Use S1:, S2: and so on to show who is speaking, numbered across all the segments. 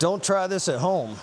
S1: Don't try this at home.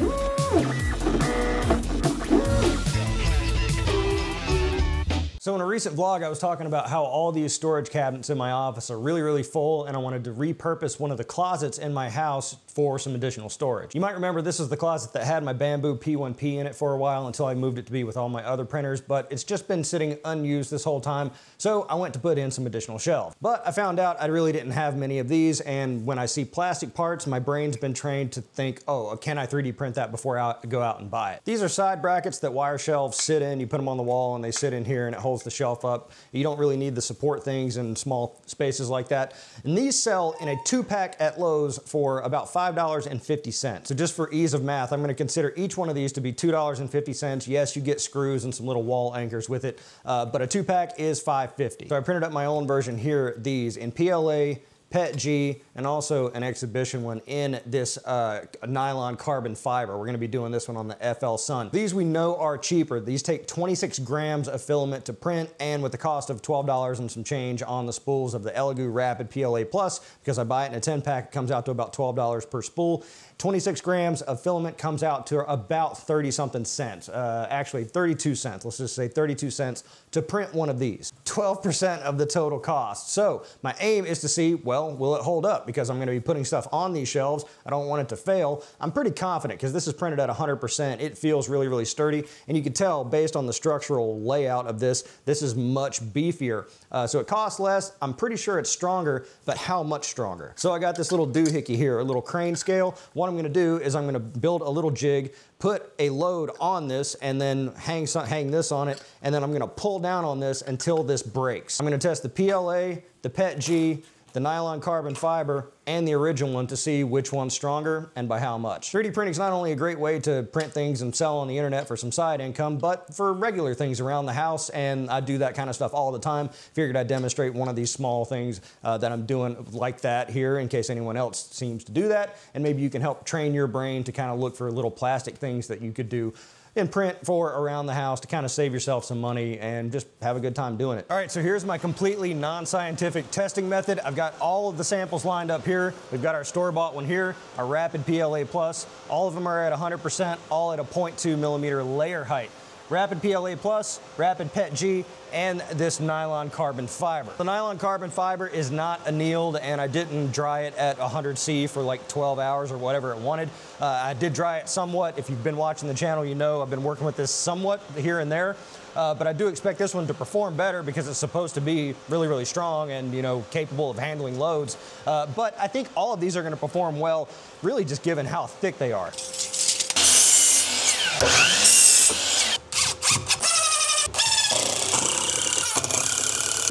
S1: So in a recent vlog, I was talking about how all these storage cabinets in my office are really, really full, and I wanted to repurpose one of the closets in my house for some additional storage. You might remember this is the closet that had my Bambu P1P in it for a while until I moved it to be with all my other printers, but it's just been sitting unused this whole time, so I went to put in some additional shelves. But I found out I really didn't have many of these, and when I see plastic parts, my brain's been trained to think, oh, can I 3D print that before I go out and buy it? These are side brackets that wire shelves sit in. You put them on the wall and they sit in here and it holds holds the shelf up. You don't really need the support things in small spaces like that. And these sell in a two pack at Lowe's for about $5.50. So just for ease of math, I'm gonna consider each one of these to be $2.50. Yes, you get screws and some little wall anchors with it, uh, but a two pack is $5.50. So I printed up my own version here, these in PLA, PETG, and also an exhibition one in this uh, nylon carbon fiber. We're gonna be doing this one on the FLSun. These we know are cheaper. These take 26 grams of filament to print, and with the cost of $12 and some change on the spools of the Elegoo Rapid PLA Plus, because I buy it in a 10 pack, it comes out to about $12 per spool. 26 grams of filament comes out to about 30 something cents, uh, actually 32 cents, let's just say 32 cents to print one of these. 12% of the total cost. So my aim is to see, well, will it hold up? Because I'm gonna be putting stuff on these shelves. I don't want it to fail. I'm pretty confident because this is printed at 100%. It feels really, really sturdy. And you can tell based on the structural layout of this, this is much beefier. Uh, so it costs less. I'm pretty sure it's stronger, but how much stronger? So I got this little doohickey here, a little crane scale. What I'm gonna do is I'm gonna build a little jig, put a load on this, and then hang, some, hang this on it, and then I'm gonna pull down on this until this breaks. I'm gonna test the PLA, the PETG, the nylon carbon fiber, and the original one to see which one's stronger and by how much. 3D printing is not only a great way to print things and sell on the internet for some side income, but for regular things around the house, and I do that kind of stuff all the time. Figured I'd demonstrate one of these small things uh, that I'm doing like that here in case anyone else seems to do that, and maybe you can help train your brain to kind of look for little plastic things that you could do in print for around the house to kind of save yourself some money and just have a good time doing it. All right, so here's my completely non-scientific testing method. I've got all of the samples lined up here. We've got our store-bought one here, our Rapid PLA Plus. All of them are at 100%, all at a 0.2 millimeter layer height. Rapid PLA Plus, Rapid PETG, and this nylon carbon fiber. The nylon carbon fiber is not annealed and I didn't dry it at 100 C for like 12 hours or whatever it wanted. Uh, I did dry it somewhat. If you've been watching the channel, you know I've been working with this somewhat here and there. Uh, but I do expect this one to perform better because it's supposed to be really, really strong and, you know, capable of handling loads. Uh, but I think all of these are going to perform well, really just given how thick they are.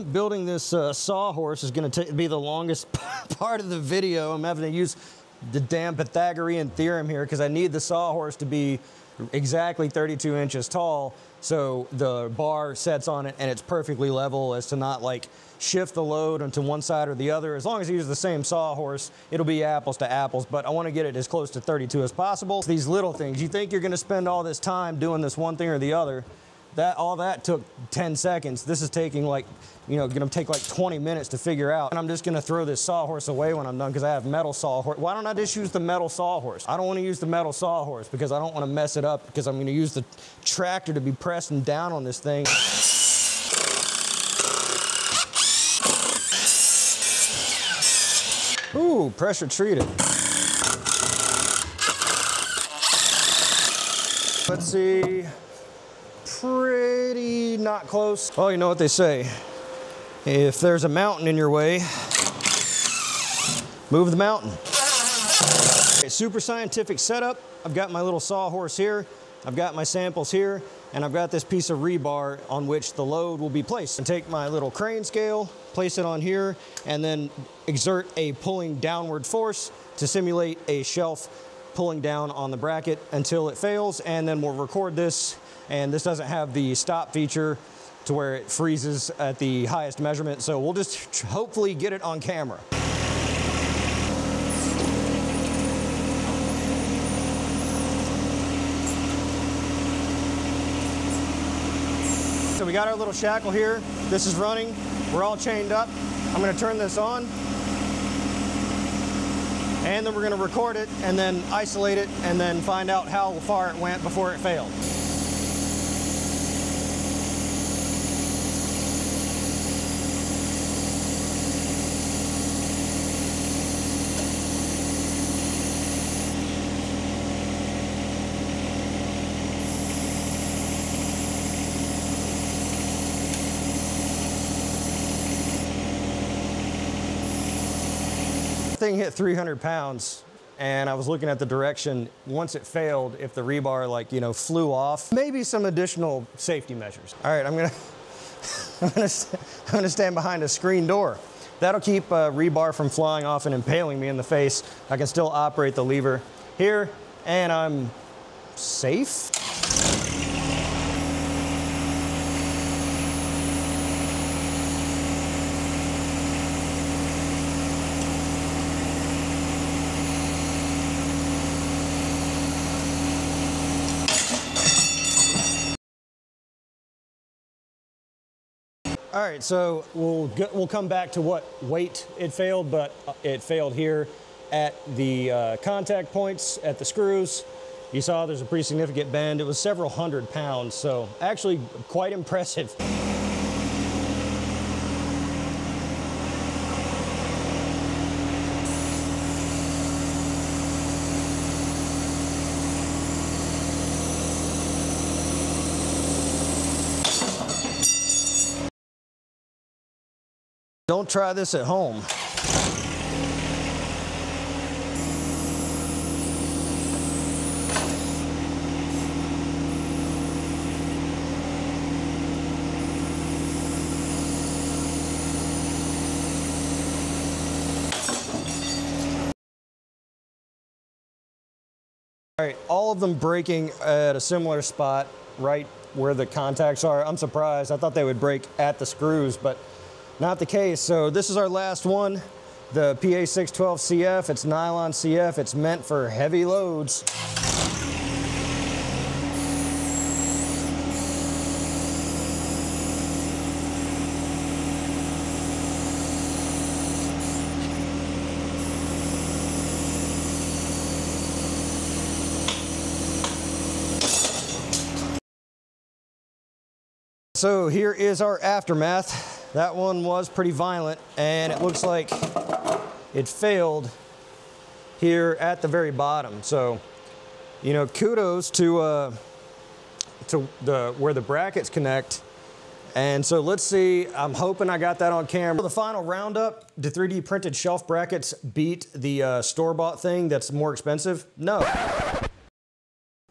S1: Building this uh, sawhorse is going to be the longest part of the video. I'm having to use the damn Pythagorean theorem here because I need the sawhorse to be exactly 32 inches tall so the bar sets on it and it's perfectly level as to not like shift the load onto one side or the other. As long as you use the same sawhorse, it'll be apples to apples, but I want to get it as close to 32 as possible. These little things, you think you're going to spend all this time doing this one thing or the other, that all that took 10 seconds. This is taking like, you know, gonna take like 20 minutes to figure out. And I'm just gonna throw this sawhorse away when I'm done because I have metal sawhorse. Why don't I just use the metal sawhorse? I don't wanna use the metal sawhorse because I don't wanna mess it up because I'm gonna use the tractor to be pressing down on this thing. Ooh, pressure treated. Let's see pretty not close. Well, you know what they say. If there's a mountain in your way, move the mountain. Okay, super scientific setup. I've got my little sawhorse here. I've got my samples here, and I've got this piece of rebar on which the load will be placed. And take my little crane scale, place it on here, and then exert a pulling downward force to simulate a shelf pulling down on the bracket until it fails, and then we'll record this and this doesn't have the stop feature to where it freezes at the highest measurement. So we'll just hopefully get it on camera. So we got our little shackle here. This is running. We're all chained up. I'm gonna turn this on. And then we're gonna record it and then isolate it and then find out how far it went before it failed. Thing hit 300 pounds and I was looking at the direction once it failed if the rebar like you know flew off maybe some additional safety measures. All right I'm gonna I'm gonna, I'm gonna stand behind a screen door. That'll keep uh, rebar from flying off and impaling me in the face. I can still operate the lever here and I'm safe All right, so we'll get, we'll come back to what weight it failed, but uh, it failed here at the uh, contact points at the screws. You saw there's a pretty significant bend. It was several hundred pounds, so actually quite impressive. Don't try this at home. All right, all of them breaking at a similar spot, right where the contacts are. I'm surprised. I thought they would break at the screws, but not the case. So this is our last one, the PA612CF. It's nylon CF. It's meant for heavy loads. So here is our aftermath. That one was pretty violent and it looks like it failed here at the very bottom. So, you know, kudos to, uh, to the, where the brackets connect. And so let's see, I'm hoping I got that on camera. The final roundup, do 3D printed shelf brackets beat the uh, store-bought thing that's more expensive? No.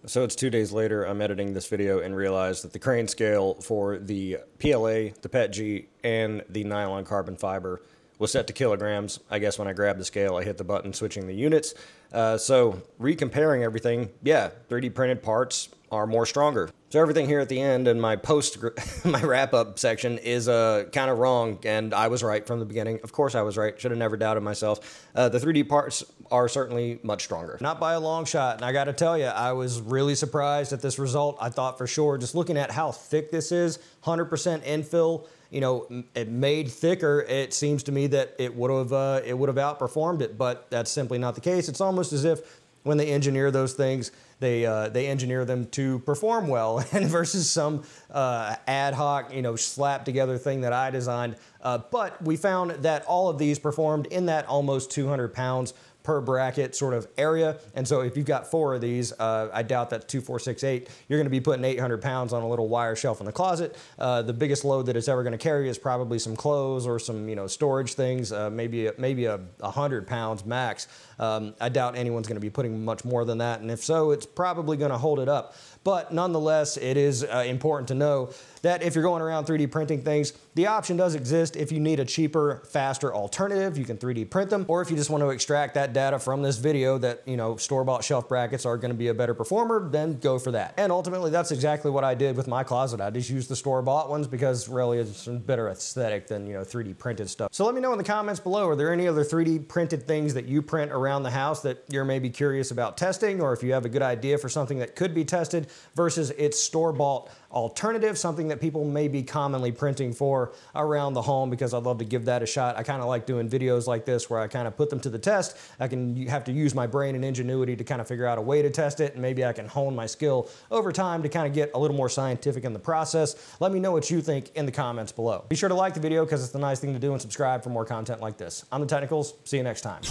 S1: So it's two days later, I'm editing this video and realize that the crane scale for the PLA, the PETG, and the nylon carbon fiber was set to kilograms. I guess when I grabbed the scale, I hit the button switching the units. Uh, so recomparing everything, yeah, 3D printed parts are more stronger. So everything here at the end and my post, my wrap up section is uh, kind of wrong, and I was right from the beginning. Of course I was right. Should have never doubted myself. Uh, the 3D parts are certainly much stronger. Not by a long shot, and I got to tell you, I was really surprised at this result. I thought for sure, just looking at how thick this is, 100% infill, you know, it made thicker, it seems to me that it would have uh, it would have outperformed it, but that's simply not the case. It's almost as if when they engineer those things, they uh, they engineer them to perform well, and versus some uh, ad hoc, you know, slap together thing that I designed. Uh, but we found that all of these performed in that almost 200 pounds per bracket sort of area. And so if you've got four of these, uh, I doubt that two, four, six, eight, you're gonna be putting 800 pounds on a little wire shelf in the closet. Uh, the biggest load that it's ever gonna carry is probably some clothes or some you know storage things, uh, maybe, maybe a 100 pounds max. Um, I doubt anyone's gonna be putting much more than that. And if so, it's probably gonna hold it up. But nonetheless, it is uh, important to know that if you're going around 3D printing things, the option does exist if you need a cheaper, faster alternative, you can 3D print them, or if you just want to extract that data from this video that, you know, store-bought shelf brackets are going to be a better performer, then go for that. And ultimately, that's exactly what I did with my closet. I just used the store-bought ones because really it's a better aesthetic than, you know, 3D printed stuff. So let me know in the comments below, are there any other 3D printed things that you print around the house that you're maybe curious about testing, or if you have a good idea for something that could be tested versus its store-bought alternative, something that people may be commonly printing for around the home because I'd love to give that a shot. I kind of like doing videos like this where I kind of put them to the test. I can have to use my brain and ingenuity to kind of figure out a way to test it and maybe I can hone my skill over time to kind of get a little more scientific in the process. Let me know what you think in the comments below. Be sure to like the video because it's the nice thing to do and subscribe for more content like this. I'm The Technicals. See you next time.